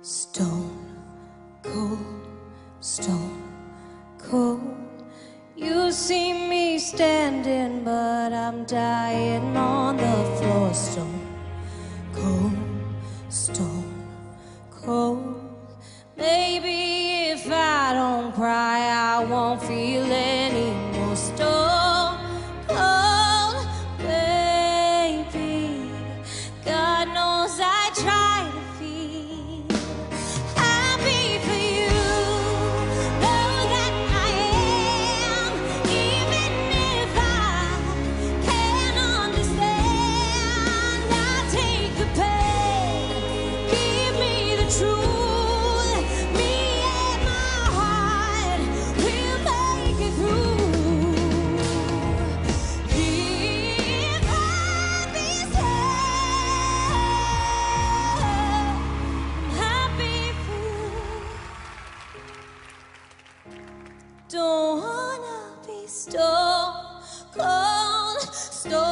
Stone cold, stone cold. You see me standing, but I'm dying on the floor. Stone cold, stone cold. Maybe if I don't cry, I won't feel any Don't wanna be stone cold, stone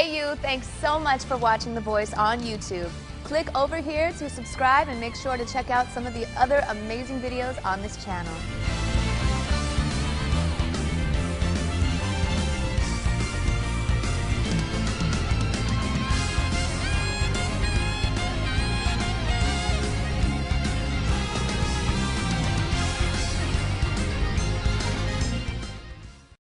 Hey you, thanks so much for watching The Voice on YouTube. Click over here to subscribe and make sure to check out some of the other amazing videos on this channel.